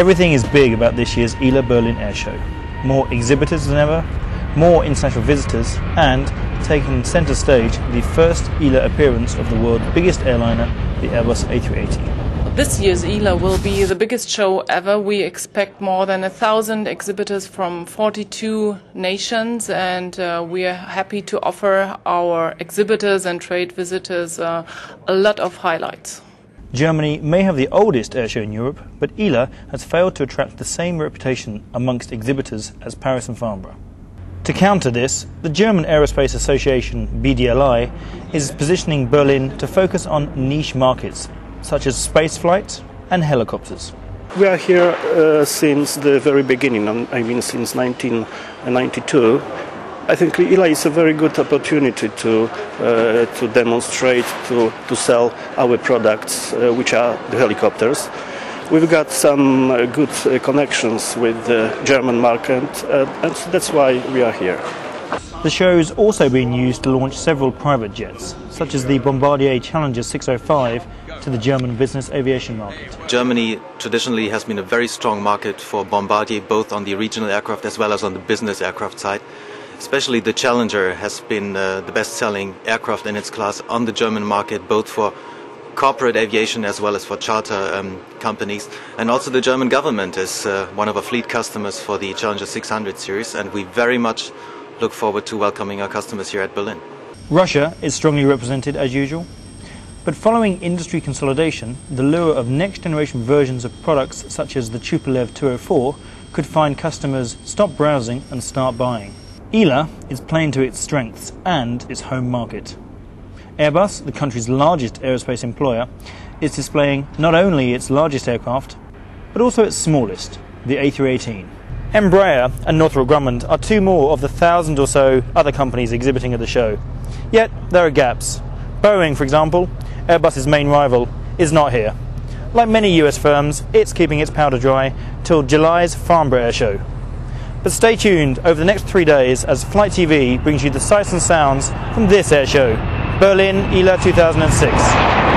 Everything is big about this year's ILA Berlin Air Show. More exhibitors than ever, more international visitors, and taking centre stage the first ILA appearance of the world's biggest airliner, the Airbus A380. This year's ILA will be the biggest show ever. We expect more than a thousand exhibitors from 42 nations, and uh, we are happy to offer our exhibitors and trade visitors uh, a lot of highlights. Germany may have the oldest airshow in Europe, but ILA has failed to attract the same reputation amongst exhibitors as Paris and Farnborough. To counter this, the German Aerospace Association, BDLI, is positioning Berlin to focus on niche markets such as space spaceflight and helicopters. We are here uh, since the very beginning, I mean since 1992. I think ILA is a very good opportunity to, uh, to demonstrate, to, to sell our products, uh, which are the helicopters. We've got some uh, good uh, connections with the German market, uh, and that's why we are here. The show is also being used to launch several private jets, such as the Bombardier Challenger 605 to the German business aviation market. Germany traditionally has been a very strong market for Bombardier, both on the regional aircraft as well as on the business aircraft side. Especially the Challenger has been uh, the best selling aircraft in its class on the German market, both for corporate aviation as well as for charter um, companies. And also the German government is uh, one of our fleet customers for the Challenger 600 series, and we very much look forward to welcoming our customers here at Berlin. Russia is strongly represented as usual. But following industry consolidation, the lure of next generation versions of products such as the Tupolev 204 could find customers stop browsing and start buying. ILA is playing to its strengths and its home market. Airbus, the country's largest aerospace employer, is displaying not only its largest aircraft, but also its smallest, the A318. Embraer and Northrop Grumman are two more of the thousand or so other companies exhibiting at the show. Yet there are gaps. Boeing, for example, Airbus's main rival, is not here. Like many US firms, it's keeping its powder dry till July's Farnborough Air Show. But stay tuned over the next three days as Flight TV brings you the sights and sounds from this air show. Berlin ILA 2006.